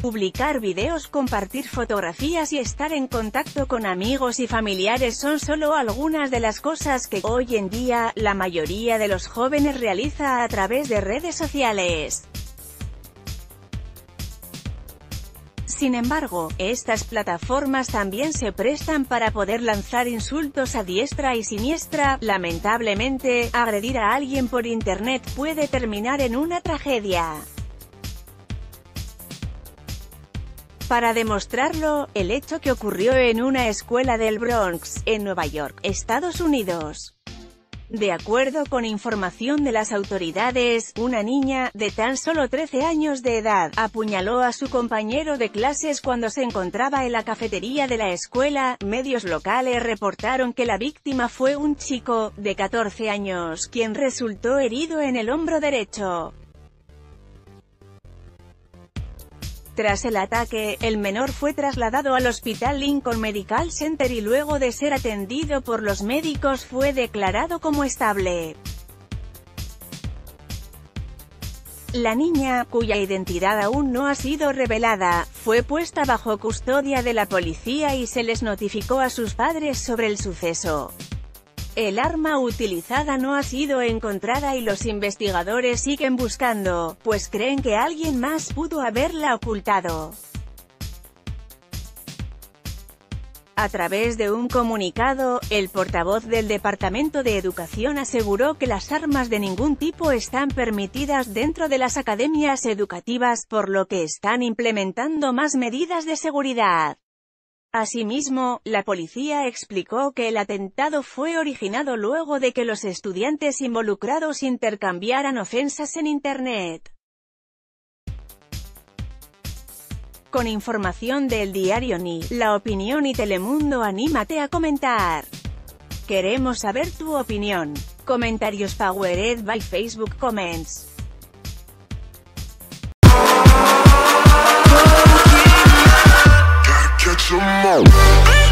Publicar videos, compartir fotografías y estar en contacto con amigos y familiares son solo algunas de las cosas que, hoy en día, la mayoría de los jóvenes realiza a través de redes sociales. Sin embargo, estas plataformas también se prestan para poder lanzar insultos a diestra y siniestra, lamentablemente, agredir a alguien por internet puede terminar en una tragedia. Para demostrarlo, el hecho que ocurrió en una escuela del Bronx, en Nueva York, Estados Unidos. De acuerdo con información de las autoridades, una niña, de tan solo 13 años de edad, apuñaló a su compañero de clases cuando se encontraba en la cafetería de la escuela. Medios locales reportaron que la víctima fue un chico, de 14 años, quien resultó herido en el hombro derecho. Tras el ataque, el menor fue trasladado al Hospital Lincoln Medical Center y luego de ser atendido por los médicos fue declarado como estable. La niña, cuya identidad aún no ha sido revelada, fue puesta bajo custodia de la policía y se les notificó a sus padres sobre el suceso. El arma utilizada no ha sido encontrada y los investigadores siguen buscando, pues creen que alguien más pudo haberla ocultado. A través de un comunicado, el portavoz del Departamento de Educación aseguró que las armas de ningún tipo están permitidas dentro de las academias educativas, por lo que están implementando más medidas de seguridad. Asimismo, la policía explicó que el atentado fue originado luego de que los estudiantes involucrados intercambiaran ofensas en Internet. Con información del diario Ni, La Opinión y Telemundo anímate a comentar. Queremos saber tu opinión. Comentarios Powered by Facebook Comments. on.